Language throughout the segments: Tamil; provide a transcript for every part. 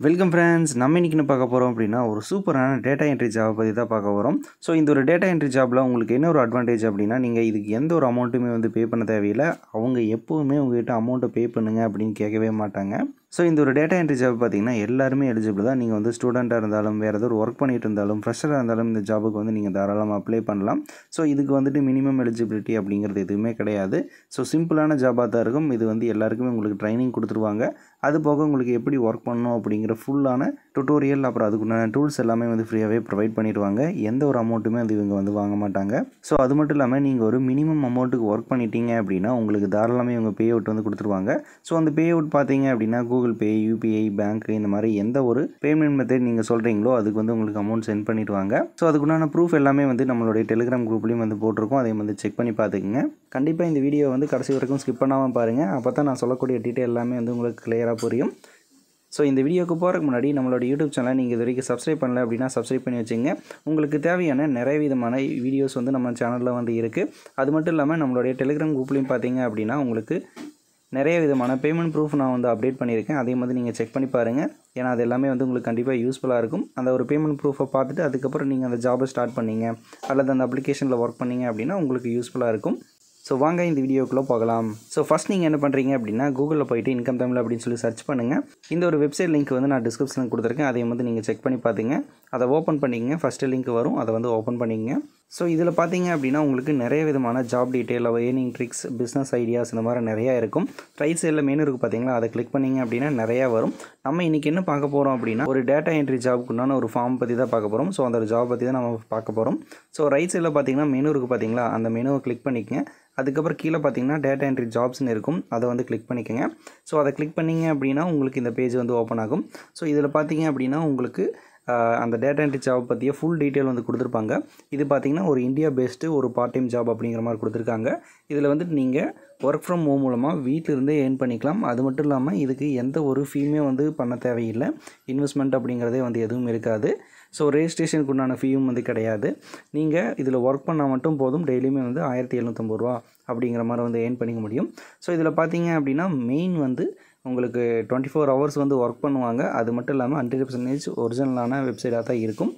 வெல்கம் ஃப்ரெண்ட்ஸ் நம்ம இன்றைக்கி என்ன பார்க்க போகிறோம் அப்படின்னா ஒரு சூப்பரான டேட்டா என்ட்ரி ஜாப் பற்றி தான் பார்க்க போகிறோம் ஸோ இந்த ஒரு டேட்டா என்ட்ரி ஜாபில் உங்களுக்கு என்ன ஒரு அட்வான்டேஜ் அப்படின்னா நீங்கள் இதுக்கு எந்த ஒரு அமௌண்ட்டுமே வந்து பே பண்ண தேவையில்லை. அவங்க எப்போவுமே உங்ககிட்ட அமௌண்ட்டை பே பண்ணுங்கள் அப்படின்னு கேட்கவே மாட்டாங்க. ஸோ இந்த ஒரு டேட்டா என்ட்ரி ஜாப் பார்த்தீங்கன்னா எல்லாருமே எலிஜிபிள் தான். நீங்கள் வந்து ஸ்டூடெண்ட்டாக இருந்தாலும் வேறு ஏதோ ஒரு ஒர்க் பண்ணிகிட்டு இருந்தாலும் ஃப்ரெஷராக இருந்தாலும் இந்த ஜாபுக்கு வந்து நீங்கள் தாராளமாக அப்ளை பண்ணலாம். ஸோ இதுக்கு வந்துட்டு மினிமம் எலிஜிபிலிட்டி அப்படிங்கிறது எதுவுமே கிடையாது. ஸோ சிம்பிளான ஜாபாக தான் இருக்கும். இது வந்து எல்லாருக்குமே உங்களுக்கு ட்ரைனிங் கொடுத்துருவாங்க. அது போக உங்களுக்கு எப்படி ஒர்க் பண்ணணும் அப்படிங்கிற ஃபுல்லான டுட்டோரியல் அப்புறம் அதுக்குண்டான டூல்ஸ் எல்லாமே வந்து ஃப்ரீயாகவே ப்ரொவைட் பண்ணிடுவாங்க. எந்த ஒரு அமௌண்ட்டுமே வந்து இவங்க வந்து வாங்க மாட்டாங்க. ஸோ அது மட்டும் இல்லாமல் நீங்கள் ஒரு மினிமம் அமௌண்ட்டுக்கு ஒர்க் பண்ணிட்டீங்க அப்படின்னா உங்களுக்கு தாராளமாக இவங்க பே அவுட் வந்து கொடுத்துருவாங்க. ஸோ அந்த பே அவுட் பார்த்தீங்க அப்படின்னா கூகுள் பே யூபிஐ பேங்க் இந்த மாதிரி எந்த ஒரு பேமெண்ட் மெத்தட் நீங்கள் சொல்கிறீங்களோ அதுக்கு வந்து உங்களுக்கு அமௌண்ட் சென்ட் பண்ணிடுவாங்க. ஸோ அதுக்குண்டான ப்ரூஃப் எல்லாமே வந்து நம்மளுடைய டெலிகிராம் குரூப்லேயும் வந்து போட்டிருக்கோம். அதையும் வந்து செக் பண்ணி பார்த்துக்குங்க. கண்டிப்பாக இந்த வீடியோ வந்து கடைசி வரைக்கும் ஸ்கிப் பண்ணாமல் பாருங்கள் அப்போ தான் நான் சொல்லக்கூடிய டீட்டெயில் எல்லாமே வந்து உங்களுக்கு கிளியராக புரியும். ஸோ இந்த வீடியோக்கு போகிறதுக்கு முன்னாடி நம்மளோட யூடியூப் சேனலை நீங்கள் இது வரைக்கும் சப்ஸ்கிரைப் பண்ணல அப்படின்னா சப்ஸ்கிரைப் பண்ணி வச்சுங்க உங்களுக்கு தேவையான நிறைய விதமான வீடியோஸ் வந்து நம்ம சேனலில் வந்து இருக்குது அது மட்டும் இல்லாமல் நம்மளுடைய டெலிகிராம் குரூப்லேயும் பார்த்தீங்க அப்படின்னா உங்களுக்கு நிறைய விதமான பேமெண்ட் ப்ரூஃப் நான் வந்து அப்டேட் பண்ணியிருக்கேன். அதே மாதிரி நீங்கள் செக் பண்ணி பாருங்கள் ஏன்னா அது எல்லாமே வந்து உங்களுக்கு கண்டிப்பாக யூஸ்ஃபுல்லாக இருக்கும். அந்த ஒரு பேமெண்ட் ப்ரூஃபை பார்த்துட்டு அதுக்கப்புறம் நீங்கள் அந்த ஜாபை ஸ்டார்ட் பண்ணீங்க. அல்லது அந்த அப்ளிகேஷனில் ஒர்க் பண்ணீங்க அப்படின்னா உங்களுக்கு யூஸ்ஃபுல்லாக இருக்கும். ஸோ வாங்க இந்த வீடியோக்குள்ளே போகலாம். ஸோ ஃபஸ்ட் நீங்கள் என்ன பண்ணுறீங்க அப்படின்னா கூகுளில் போயிட்டு இன்கம் தமிழ் அப்படின்னு சொல்லி சர்ச் பண்ணுங்கள் இந்த ஒரு வெப்சைட் லிங்க் வந்து நான் டிஸ்கிரிப்ஷனில் கொடுத்துருக்கேன். அதையும் வந்து நீங்கள் செக் பண்ணி பார்த்துங்க. அதை ஓப்பன் பண்ணிங்க ஃபஸ்ட்டு லிங்க் வரும். அதை வந்து ஓப்பன் பண்ணிங்க ஸோ இதில் பார்த்தீங்க அப்படின்னா உங்களுக்கு நிறைய விதமான job detail earning tricks business ideas இந்த மாதிரி நிறையா இருக்கும். ரைட் சைடில் மெனு இருக்குது பார்த்தீங்களா அதை கிளிக் பண்ணிங்க அப்படின்னா நிறையா வரும். நம்ம இன்றைக்கி என்ன பார்க்க போகிறோம் அப்படின்னா ஒரு டேட்டா என்ட்ரி ஜாப்க்குண்டான ஒரு ஃபார்ம் பற்றி தான் பார்க்க போகிறோம் ஸோ அந்த ஜாப் பற்றி தான் நம்ம பார்க்க போகிறோம் ஸோ ரைட் சைடில் பார்த்தீங்கன்னா மெனு இருக்குது பார்த்தீங்களா அந்த மெனுவை கிளிக் பண்ணிக்கங்க. அதுக்கப்புறம் கீழே பார்த்தீங்கன்னா டேட்டா என்ட்ரி ஜாப்ஸ்னு இருக்கும். அதை வந்து கிளிக் பண்ணிக்கோங்க. ஸோ அதை கிளிக் பண்ணிங்க அப்படின்னா உங்களுக்கு இந்த பேஜ் வந்து ஓப்பன் ஆகும். ஸோ இதில் பார்த்தீங்க அப்படின்னா உங்களுக்கு அந்த டேட்டா என்ட்ரி ஜாப் பற்றிய ஃபுல் டீட்டெயில் வந்து கொடுத்துருப்பாங்க. இது பார்த்திங்கன்னா ஒரு இந்தியா பேஸ்டு ஒரு பார்ட் டைம் ஜாப் அப்படிங்கிற மாதிரி கொடுத்துருக்காங்க. இதில் வந்துட்டு நீங்கள் ஒர்க் ஃப்ரம் ஹோம் மூலமாக வீட்டிலிருந்தே ஏர்ன் பண்ணிக்கலாம். அது மட்டும் இல்லாமல் இதுக்கு எந்த ஒரு ஃபீமே வந்து பண்ண தேவையில்லை. இன்வெஸ்ட்மெண்ட் அப்படிங்கிறதே வந்து எதுவும் இருக்காது. ஸோ ரெஜிஸ்ட்ரேஷனுக்கு உண்டான ஃபீயும் வந்து கிடையாது. நீங்கள் இதில் ஒர்க் பண்ணால் மட்டும் போதும். டெய்லியுமே வந்து ஆயிரத்தி எழுநூற்றம்பது ரூபா அப்படிங்கிற மாதிரி வந்து ஏர்ன் பண்ணிக்க முடியும். ஸோ இதில் பார்த்தீங்க அப்படின்னா மெயின் வந்து உங்களுக்கு டுவெண்ட்டி ஃபோர் ஹவர்ஸ் வந்து ஒர்க் பண்ணுவாங்க. அது மட்டும் இல்லாமல் ஹண்ட்ரட் பர்சன்டேஜ் ஒரிஜினலான வெப்சைட்டாக தான் இருக்கும்.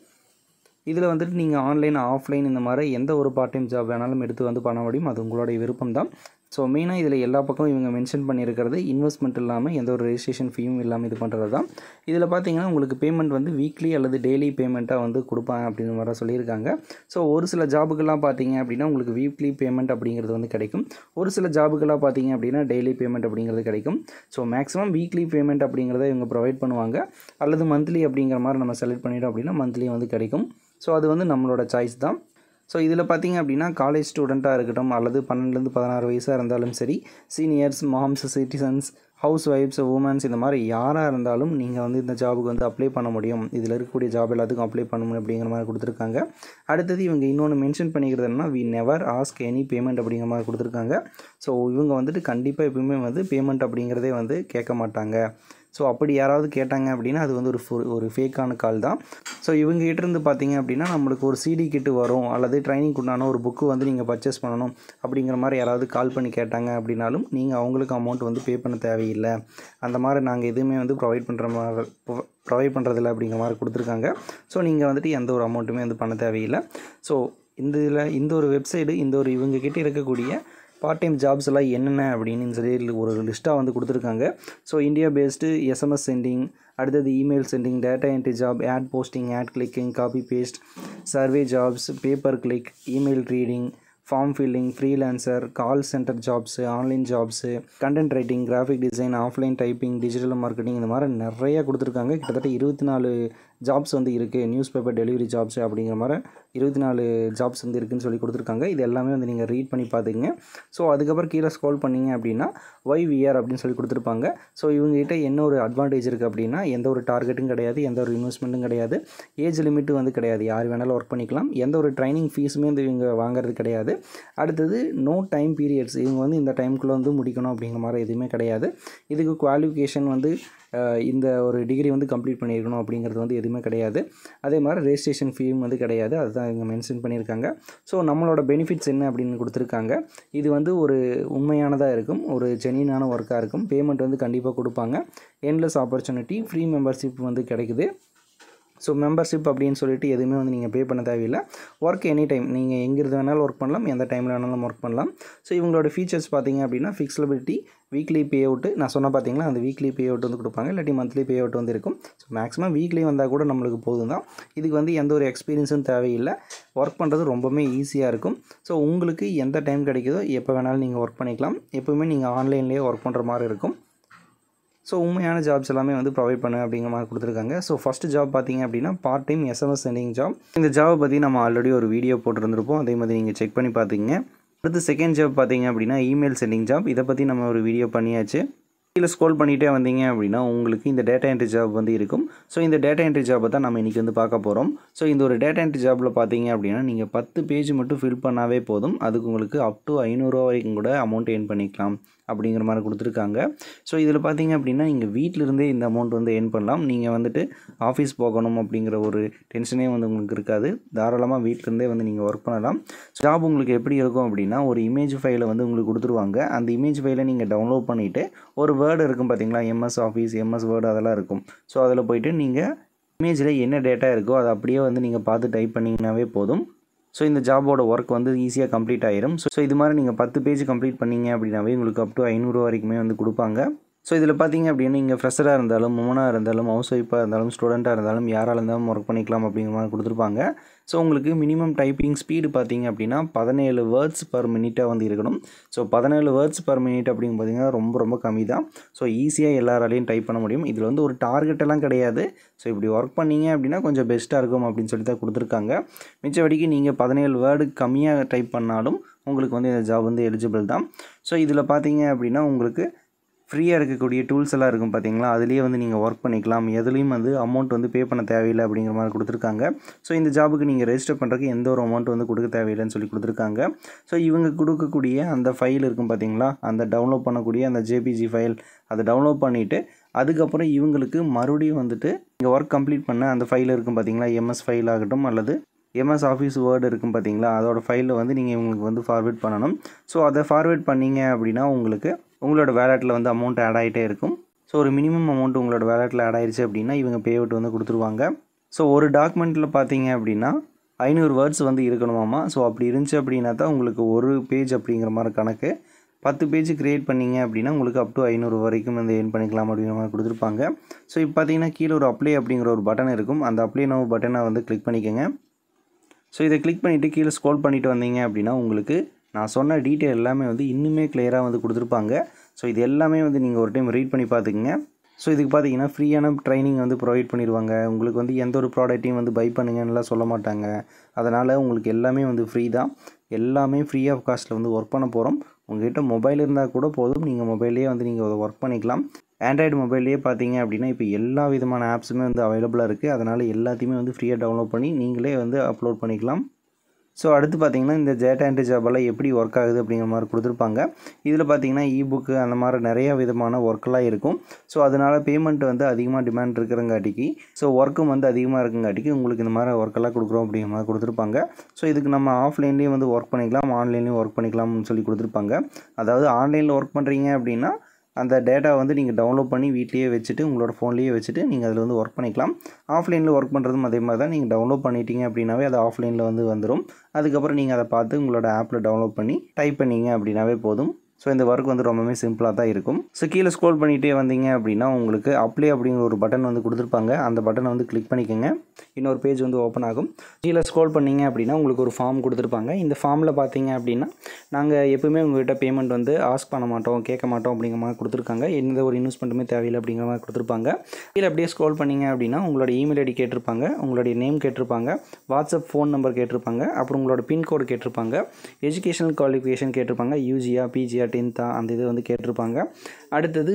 இதில் வந்துட்டு நீங்கள் ஆன்லைன் ஆஃப்லைன் இந்த மாதிரி எந்த ஒரு பார்ட் டைம் ஜாப் வேணாலும் எடுத்து வந்து பண்ண முடியும். அது உங்களுடைய விருப்பம் தான் ஸோ மெயினாக இதில் எல்லா பக்கமும் இவங்க மென்ஷன் பண்ணியிருக்கிறது இன்வெஸ்ட்மெண்ட் இல்லாமல் எந்த ஒரு ரெஜிஸ்ட்ரேஷன் ஃபீயும் இல்லாமல் இது பண்ணுறது தான் இதில் பார்த்தீங்கன்னா உங்களுக்கு பேமெண்ட் வந்து வீக்லி அல்லது டெய்லி பேமெண்ட்டாக வந்து கொடுப்பாங்க அப்படின்னு மாதிரி சொல்லியிருக்காங்க. ஸோ ஒரு சில ஜாபுக்கெல்லாம் பார்த்தீங்க அப்படின்னா உங்களுக்கு வீக்லி பேமெண்ட் அப்படிங்கிறது வந்து கிடைக்கும். ஒரு சில ஜாபுக்கெல்லாம் பார்த்தீங்க அப்படின்னா டெய்லி பேமெண்ட் அப்படிங்கிறது கிடைக்கும். ஸோ மேக்ஸிமம் வீக்லி பேமெண்ட் அப்படிங்கிறத இவங்க ப்ரொவைட் பண்ணுவாங்க. அல்லது மந்த்லி அப்படிங்கிற மாதிரி நம்ம செலக்ட் பண்ணிட்டோம் அப்படின்னா மந்த்லி வந்து கிடைக்கும். ஸோ அது வந்து நம்மளோட சாய்ஸ் தான். ஸோ இதில் பார்த்தீங்க அப்படின்னா காலேஜ் ஸ்டூடெண்ட்டாக இருக்கட்டும் அல்லது பன்னெண்டுலேருந்து பதினாறு வயசாக இருந்தாலும் சரி சீனியர்ஸ் மாம்ஸ் சிட்டிசன்ஸ் ஹவுஸ் ஒய்ஃப்ஸ் உமன்ஸ் இந்த மாதிரி யாராக இருந்தாலும் நீங்கள் வந்து இந்த ஜாபுக்கு வந்து அப்ளை பண்ண முடியும். இதில் இருக்கக்கூடிய ஜாப் எல்லாத்துக்கும் அப்ளை பண்ணணும் அப்படிங்கிற மாதிரி கொடுத்துருக்காங்க. அடுத்தது இவங்க இன்னொன்று மென்ஷன் பண்ணிக்கிறது என்னன்னா we never ask any payment அப்படிங்கிற மாதிரி கொடுத்துருக்காங்க. ஸோ இவங்க வந்துட்டு கண்டிப்பாக எப்பவுமே வந்து பேமெண்ட் அப்படிங்கிறதே வந்து கேட்க மாட்டாங்க. ஸோ அப்படி யாராவது கேட்டாங்க அப்படின்னா அது வந்து ஒரு ஒரு ஃபேக்கான கால் தான். ஸோ இவங்ககிட்ட இருந்து பார்த்தீங்க அப்படின்னா நம்மளுக்கு ஒரு சிடி கிட்டு வரும் அல்லது ட்ரைனிங் உண்டான ஒரு புக்கு வந்து நீங்கள் பர்ச்சேஸ் பண்ணணும் அப்படிங்கிற மாதிரி யாராவது கால் பண்ணி கேட்டாங்க அப்படின்னாலும் நீங்கள் அவங்களுக்கு அமௌண்ட் வந்து பே பண்ண தேவையில்லை. அந்த மாதிரி நாங்கள் எதுவுமே வந்து ப்ரொவைட் பண்ணுற மாதிரி ப்ரொவைட் பண்ணுறதில்ல அப்படிங்கிற மாதிரி கொடுத்துருக்காங்க. ஸோ நீங்கள் வந்துட்டு எந்த ஒரு அமௌண்ட்டுமே வந்து பண்ண தேவையில்லை. ஸோ இந்த இதில் இந்த ஒரு வெப்சைடு இந்த ஒரு இவங்கக்கிட்ட இருக்கக்கூடிய பார்ட் டைம் ஜாப்ஸ் எல்லாம் என்னென்ன அப்படின்னு சொல்லி ஒரு லிஸ்ட்டாக வந்து கொடுத்துருக்காங்க. So India based SMS sending அடுத்தது email sending data entry job ad posting ad clicking copy paste survey jobs paper click email reading form filling freelancer call centre jobs online jobs content writing graphic design offline typing digital marketing இந்த மாதிரி நிறையா கொடுத்துருக்காங்க. கிட்டத்தட்ட இருபத்தி நாலு ஜாப்ஸ் வந்து இருக்குது நியூஸ் பேப்பர் டெலிவரி ஜாப்ஸ் அப்படிங்கிற மாதிரி இருபத்தி நாலு ஜாப்ஸ் வந்து இருக்குதுன்னு சொல்லி கொடுத்துருக்காங்க. இது எல்லாமே வந்து நீங்கள் ரீட் பண்ணி பார்த்துங்க ஸோ அதுக்கப்புறம் கீழே ஸ்க்ரோல் பண்ணிங்க அப்படின்னா ஒய் விஆர் அப்படின்னு சொல்லி கொடுத்துருப்பாங்க. ஸோ இவங்ககிட்ட என்ன ஒரு அட்வான்டேஜ் இருக்குது அப்படின்னா எந்த ஒரு டார்கெட்டும் கிடையாது எந்த ஒரு இன்வெஸ்ட்மெண்ட்டும் கிடையாது ஏஜ் லிமிட்டும் வந்து கிடையாது. யார் வேணாலும் ஒர்க் பண்ணிக்கலாம். எந்த ஒரு ட்ரைனிங் ஃபீஸுமே வந்து இவங்க வாங்குறது கிடையாது. அடுத்தது நோ டைம் பீரியட்ஸ் இவங்க வந்து இந்த டைமுக்குள்ளே வந்து முடிக்கணும் அப்படிங்கிற மாதிரி எதுவுமே கிடையாது. இதுக்கு குவாலிஃபிகேஷன் வந்து இந்த ஒரு டிகிரி வந்து கம்ப்ளீட் பண்ணியிருக்கணும் அப்படிங்கிறது வந்து எதுவுமே கிடையாது. அதே மாதிரி ரெஜிஸ்ட்ரேஷன் ஃபீயும் வந்து கிடையாது. அதுதான் இங்கே மென்ஷன் பண்ணியிருக்காங்க. ஸோ நம்மளோட பெனிஃபிட்ஸ் என்ன அப்படின்னு கொடுத்துருக்காங்க. இது வந்து ஒரு உண்மையானதாக இருக்கும். ஒரு ஜெனியூனான ஒர்க்காக இருக்கும். பேமெண்ட் வந்து கண்டிப்பாக கொடுப்பாங்க. என்லெஸ் ஆப்பர்ச்சுனிட்டி ஃப்ரீ மெம்பர்ஷிப் வந்து கிடைக்குது. ஸோ மெம்பர்ஷிப் அப்படின்னு சொல்லிட்டு எதுவுமே வந்து நீங்கள் பே பண்ண தேவையில்லை. ஒர்க் எனி டைம் நீங்கள் எங்கிருந்து வேணாலும் ஒர்க் பண்ணலாம். எந்த டைமில் வேணாலும் ஒர்க் பண்ணலாம். ஸோ இவங்களோட ஃபீச்சர்ஸ் பார்த்தீங்க அப்படின்னா ஃபிக்ஸபிலிட்டி வீக்லி பே அவுட்டு நான் சொன்ன பார்த்தீங்களா அந்த வீக்லி பே அவுட் வந்து கொடுப்பாங்க. இல்லாட்டி மந்த்லி பே அவுட் வந்து இருக்கும். ஸோ மேக்ஸிமம் வீக்லி வந்தால் கூட நம்மளுக்கு போதும் தான் இதுக்கு வந்து எந்த ஒரு எக்ஸ்பீரியன்ஸும் தேவையில்லை. ஒர்க் பண்ணுறது ரொம்பவுமே ஈஸியாக இருக்கும். ஸோ உங்களுக்கு எந்த டைம் கிடைக்குதோ எப்போ வேணாலும் நீங்கள் ஒர்க் பண்ணிக்கலாம். எப்போவுமே நீங்கள் ஆன்லைன்லேயே ஒர்க் பண்ணுற மாதிரி இருக்கும். ஸோ உண்மையான ஜாப்ஸ் எல்லாமே வந்து ப்ரொவைட் பண்ணு அப்படிங்கிற மாதிரி கொடுத்துருக்காங்க. ஸோ ஃபஸ்ட்டு ஜாப் பார்த்தீங்க அப்படின்னா part time SMS sending job இந்த ஜாபை பற்றி நம்ம ஆல்ரெடி ஒரு வீடியோ போட்டிருந்திருப்போம். அதே மாதிரி நீங்கள் செக் பண்ணி பார்த்தீங்க அடுத்து செகண்ட் ஜாப் பார்த்தீங்க அப்படின்னா இமெயில் சென்டிங் ஜாப் இதை பற்றி நம்ம ஒரு வீடியோ பண்ணியாச்சு. கீழே ஸ்க்ரோல் பண்ணிகிட்டே வந்தீங்க அப்படின்னா உங்களுக்கு இந்த டேட்டா என்ட்ரி ஜாப் வந்து இருக்கும். ஸோ இந்த டேட்டா என்ட்ரி ஜாப்பை தான் நம்ம இன்றைக்கி வந்து பார்க்க போகிறோம் ஸோ இந்த ஒரு டேட்டா என்ட்ரி ஜாப்பில் பார்த்தீங்க அப்படின்னா நீங்கள் பத்து பேஜ் மட்டும் ஃபில் பண்ணாவே போதும். அதுக்கு உங்களுக்கு அப் டு ஐநூறுரூவா வரைக்கும் கூட அமௌண்ட் ஏர்ன் பண்ணிக்கலாம். அப்படிங்கிற மாதிரி கொடுத்துருக்காங்க. ஸோ இதில் பார்த்தீங்க அப்படின்னா நீங்கள் வீட்டிலிருந்தே இந்த அமௌண்ட் வந்து ஏர்ன் பண்ணலாம். நீங்கள் வந்துட்டு ஆஃபீஸ் போகணும் அப்படிங்கிற ஒரு டென்ஷனே வந்து உங்களுக்கு இருக்காது. தாராளமாக வீட்டிலேருந்தே வந்து நீங்கள் ஒர்க் பண்ணலாம். ஜாப் உங்களுக்கு எப்படி இருக்கும் அப்படின்னா ஒரு இமேஜ் ஃபைலை வந்து உங்களுக்கு கொடுத்துருவாங்க. அந்த இமேஜ் ஃபைலை நீங்கள் டவுன்லோட் பண்ணிவிட்டு ஒரு வேர்டு இருக்கும் பார்த்தீங்களா? எம்எஸ் ஆஃபீஸ் எம்எஸ் வேர்டு அதெல்லாம் இருக்கும். ஸோ அதில் போயிட்டு நீங்கள் இமேஜில் என்ன டேட்டா இருக்கோ அதை அப்படியே வந்து நீங்கள் பார்த்து டைப் பண்ணிங்கனாவே போதும். ஸோ இந்த ஜாபோட ஒர்க் வந்து ஈஸியாக கம்ப்ளீட் ஆயிரும். ஸோ இது மாதிரி நீங்கள் பத்து பேஜ் கம்ப்ளீட் பண்ணீங்க அப்படின்னாவே உங்களுக்கு அப் டு ஐநூறுரூவா வரைக்குமே வந்து கொடுப்பாங்க. ஸோ இதில் பார்த்தீங்க அப்படின்னா நீங்கள் ஃப்ரெஷராக இருந்தாலும் உமனாக இருந்தாலும் ஹவுஸ் ஒய்ஃபாக இருந்தாலும் ஸ்டூடெண்ட்டாக இருந்தாலும் யாராக இருந்தாலும் ஒர்க் பண்ணிக்கலாம் அப்படிங்கிற மாதிரி கொடுத்துருப்பாங்க. ஸோ உங்களுக்கு மினிமம் டைப்பிங் ஸ்பீடு பார்த்தீங்க அப்படின்னா பதினேழு வேர்ட்ஸ் பர் மினிட்டாக வந்து இருக்கணும். ஸோ பதினேழு வேர்ட்ஸ் பர் மினிட் அப்படிங்க பார்த்தீங்கன்னா ரொம்ப ரொம்ப கம்மி தான் ஸோ ஈஸியாக எல்லாராலையும் டைப் பண்ண முடியும். இதில் வந்து ஒரு டார்கெட் எல்லாம் கிடையாது. ஸோ இப்படி ஒர்க் பண்ணீங்க அப்படின்னா கொஞ்சம் பெஸ்ட்டாக இருக்கும் அப்படின்னு சொல்லி தான் கொடுத்துருக்காங்க. மிச்சபடிக்கு நீங்கள் பதினேழு வேர்டு கம்மியாக டைப் பண்ணாலும் உங்களுக்கு வந்து இந்த ஜாப் வந்து எலிஜிபிள் தான். ஸோ இதில் பார்த்தீங்க அப்படின்னா உங்களுக்கு ஃப்ரீயாக இருக்கக்கூடிய டூல்ஸ் எல்லாம் இருக்கும் பார்த்தீங்களா அதுலேயே வந்து நீங்கள் ஒர்க் பண்ணிக்கலாம். எதுலேயும் வந்து அமௌண்ட் வந்து பே பண்ண தேவையில்லை அப்படிங்கிற மாதிரி கொடுத்துருக்காங்க. ஸோ இந்த ஜாபுக்கு நீங்கள் ரெஜிஸ்டர் பண்ணுறதுக்கு எந்த ஒரு அமௌண்ட் வந்து கொடுக்க தேவையில்லைன்னு சொல்லி கொடுத்துருக்காங்க. ஸோ இவங்க கொடுக்கக்கூடிய அந்த ஃபைல் இருக்கும் பார்த்தீங்களா அந்த டவுன்லோட் பண்ணக்கூடிய அந்த ஜேபிஜி ஃபைல் அதை டவுன்லோட் பண்ணிவிட்டு அதுக்கப்புறம் இவங்களுக்கு மறுபடியும் வந்துட்டு நீங்கள் ஒர்க் கம்ப்ளீட் பண்ண அந்த ஃபைல் இருக்கும் பார்த்தீங்களா எம்எஸ் ஃபைல் ஆகட்டும் அல்லது எம்எஸ் ஆஃபீஸ் வேர்டு இருக்கும் பார்த்தீங்களா அதோட ஃபைலில் வந்து நீங்கள் இவங்களுக்கு வந்து ஃபார்வேர்ட் பண்ணணும். ஸோ அதை ஃபார்வேர்ட் பண்ணீங்க அப்படின்னா உங்களுக்கு உங்களோட வேலெட்டில் வந்து அமௌண்ட் ஆட் ஆகிட்டே இருக்கும். ஸோ ஒரு மினிமம் அமௌண்ட் உங்களோட வேலெட்டில் ஆட் ஆயிடுச்சு அப்படின்னா இவங்க பே அவுட் வந்து கொடுத்துருவாங்க. ஸோ ஒரு டாக்குமெண்ட்டில் பார்த்தீங்க அப்படின்னா ஐநூறு வேர்ட்ஸ் வந்து இருக்கணுமாமா ஸோ அப்படி இருந்துச்சு அப்படின்னா தான் உங்களுக்கு ஒரு பேஜ் அப்படிங்கிற மாதிரி கணக்கு. பத்து பேஜ் க்ரியேட் பண்ணீங்க அப்படின்னா உங்களுக்கு அப் டு ஐநூறு வரைக்கும் வந்து ஏர்ன் பண்ணிக்கலாம் அப்படிங்கிற மாதிரி கொடுத்துருப்பாங்க. ஸோ இப்போ பார்த்தீங்கன்னா கீழே ஒரு அப்ளை அப்படிங்கிற ஒரு பட்டன் இருக்கும். அந்த அப்ளை நோ பட்டனை வந்து கிளிக் பண்ணிக்கோங்க. ஸோ இதை கிளிக் பண்ணிவிட்டு கீழே ஸ்க்ரோல் பண்ணிவிட்டு வந்தீங்க அப்படின்னா உங்களுக்கு நான் சொன்ன டீட்டெயில் எல்லாமே வந்து இன்னுமே கிளியராக வந்து கொடுத்துருப்பாங்க. ஸோ இது எல்லாமே வந்து நீங்கள் ஒரு டைம் ரீட் பண்ணி பார்த்துக்குங்க. ஸோ இதுக்கு பார்த்தீங்கன்னா ஃப்ரீயான ட்ரைனிங் வந்து ப்ரொவைட் பண்ணிடுவாங்க. உங்களுக்கு வந்து எந்த ஒரு ப்ராடக்ட்டையும் வந்து பை பண்ணுங்கன்னுலாம் சொல்ல மாட்டாங்க. அதனால் உங்களுக்கு எல்லாமே வந்து ஃப்ரீ தான். எல்லாமே ஃப்ரீ ஆஃப் காஸ்ட்டில் வந்து ஒர்க் பண்ண போகிறோம் உங்கள்கிட்ட மொபைல் இருந்தால் கூட போதும். நீங்கள் மொபைல்லேயே வந்து நீங்கள் ஒர்க் பண்ணிக்கலாம். ஆண்ட்ராய்டு மொபைல்லேயே பார்த்தீங்க அப்படின்னா இப்போ எல்லா விதமான ஆப்ஸுமே வந்து அவைலபிளாக இருக்குது அதனால் எல்லாத்தையுமே வந்து ஃப்ரீயாக டவுன்லோட் பண்ணி நீங்களே வந்து அப்லோட் பண்ணிக்கலாம். ஸோ அடுத்து பார்த்தீங்கன்னா இந்த ஜேட்டா என்ட்ரி ஜாபெல்லாம் எப்படி ஒர்க் ஆகுது அப்படிங்கிற மாதிரி கொடுத்துருப்பாங்க. இதில் பார்த்தீங்கன்னா இபுக்கு அந்த மாதிரி நிறைய விதமான ஒர்க்கெல்லாம் இருக்கும். ஸோ அதனால் பேமெண்ட் வந்து அதிகமாக டிமாண்ட் இருக்கிறங்காட்டிக்கு ஸோ ஒர்க்கும் வந்து அதிகமாக இருக்குங்காட்டிக்கு உங்களுக்கு இந்த மாதிரி ஒர்க்கெல்லாம் கொடுக்குறோம் அப்படிங்கிற மாதிரி கொடுத்துருப்பாங்க. ஸோ இதுக்கு நம்ம ஆஃப்லைன்லேயும் வந்து ஒர்க் பண்ணிக்கலாம் ஆன்லைன்லேயும் ஒர்க் பண்ணிக்கலாம்னு சொல்லி கொடுத்துருப்பாங்க. அதாவது ஆன்லைனில் ஒர்க் பண்ணுறீங்க அப்படின்னா அந்த டேட்டா வந்து நீங்கள் டவுன்லோட் பண்ணி வீட்லேயே வச்சுட்டு உங்களோட ஃபோன்லேயே வச்சுட்டு நீங்கள் அதில் வந்து ஒர்க் பண்ணிக்கலாம். ஆஃப்லைனில் ஒர்க் பண்ணுறதும் அதே மாதிரி தான். நீங்கள் டவுன்லோட் பண்ணிட்டீங்க அப்படின்னாவே அது ஆஃப்லைனில் வந்து வந்துடும் அதுக்கப்புறம் நீங்கள் அதை பார்த்து உங்களோட ஆப்பில் டவுன்லோட் பண்ணி டைப் பண்ணிங்க அப்படின்னாவே போதும். ஸோ இந்த ஒர்க் வந்து ரொம்பவே சிம்பிளாக தான் இருக்கும். ஸோ கீழே ஸ்க்ரோல் பண்ணிகிட்டே வந்தீங்க அப்படின்னா உங்களுக்கு அப்ளை அப்படிங்கிற ஒரு பட்டன் வந்து கொடுத்துருப்பாங்க. அந்த பட்டனை வந்து கிளிக் பண்ணிக்கோங்க. இன்னொரு பேஜ் வந்து ஓப்பன் ஆகும். கீழே ஸ்க்ரோல் பண்ணீங்க அப்படின்னா உங்களுக்கு ஒரு ஃபார்ம் கொடுத்துருப்பாங்க. இந்த ஃபார்மில் பார்த்தீங்க அப்படின்னா நாங்கள் எப்பவுமே உங்கள்கிட்ட பேமெண்ட் வந்து ஆஸ்க் பண்ண மாட்டோம் கேட்க மாட்டோம் அப்படிங்கிற மாதிரி கொடுத்துருக்காங்க. எந்த ஒரு இன்வெஸ்ட்மெண்ட்டுமே தேவையில்லை அப்படிங்கிற மாதிரி கொடுத்துருப்பாங்க. கீழே அப்படியே ஸ்க்ரோல் பண்ணீங்க அப்படின்னா உங்களோட இமெயில் ஐடி கேட்டிருப்பாங்க உங்களுடைய நேம் கேட்டிருப்பாங்க வாட்ஸ்அப் ஃபோன் நம்பர் கேட்டிருப்பாங்க அப்புறம் உங்களோட பின்கோடு கேட்டிருப்பாங்க எஜுகேஷனல் குவாலிஃபிகேஷன் கேட்டிருப்பாங்க யூஜியா பிஜியா டென்த்தா அந்த இது வந்து கேட்டிருப்பாங்க. அடுத்தது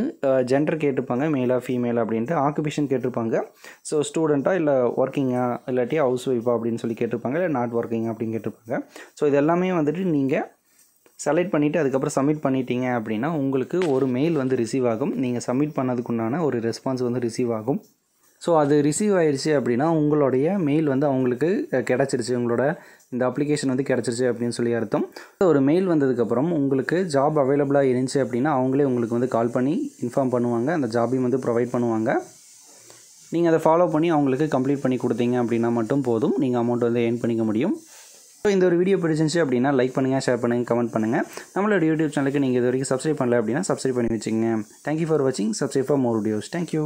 ஜெண்டர் கேட்டிருப்பாங்க மேலாக ஃபீமேல் அப்படின்ட்டு ஆக்குபேஷன் கேட்டிருப்பாங்க. ஸோ ஸ்டூடெண்ட்டாக இல்லை ஒர்க்கிங்கா இல்லாட்டி ஹவுஸ் ஒய்ஃபா அப்படின்னு சொல்லி கேட்டிருப்பாங்க இல்லை நாட் ஒர்க்கிங் அப்படின்னு கேட்டிருப்பாங்க. ஸோ இது எல்லாமே வந்துட்டு நீங்கள் செலக்ட் பண்ணிவிட்டு அதுக்கப்புறம் சப்மிட் பண்ணிட்டீங்க அப்படின்னா உங்களுக்கு ஒரு மெயில் வந்து ரிசீவ் ஆகும். நீங்கள் சப்மிட் பண்ணதுக்குண்டான ஒரு ரெஸ்பான்ஸ் வந்து ரிசீவ் ஆகும். ஸோ அது ரிசீவ் ஆயிடுச்சு அப்படின்னா உங்களுடைய மெயில் வந்து அவங்களுக்கு கிடச்சிருச்சு. உங்களோட இந்த அப்ளிகேஷன் வந்து கிடச்சிருச்சு அப்படின்னு சொல்லி அர்த்தம். ஒரு மெயில் வந்ததுக்கப்புறம் உங்களுக்கு ஜாப் அவைலபிளாக இருந்துச்சு அப்படின்னா அவங்களே உங்களுக்கு வந்து கால் பண்ணி இன்ஃபார்ம் பண்ணுவாங்க. அந்த ஜாபையும் வந்து ப்ரொவைட் பண்ணுவாங்க. நீங்கள் அதை ஃபாலோ பண்ணி அவங்களுக்கு கம்ப்ளீட் பண்ணி கொடுத்தீங்க அப்படின்னா மட்டும் போதும். நீங்கள் அமௌண்ட் வந்து ஏர்ன் பண்ணிக்க முடியும். ஸோ இந்த ஒரு வீடியோ பிடிச்சிருந்துச்சு அப்படின்னா லைக் பண்ணுங்கள் ஷேர் பண்ணுங்கள் கமெண்ட் பண்ணுங்கள் நம்மளோட யூடியூப் சேனலுக்கு நீங்கள் இது வரைக்கும் சப்ஸ்கிரைப் பண்ணல அப்படின்னா சப்ஸ்கிரைப் பண்ணி வச்சுங்க தேங்க்யூ ஃபார் வாட்சிங் subscribe for more videos thank you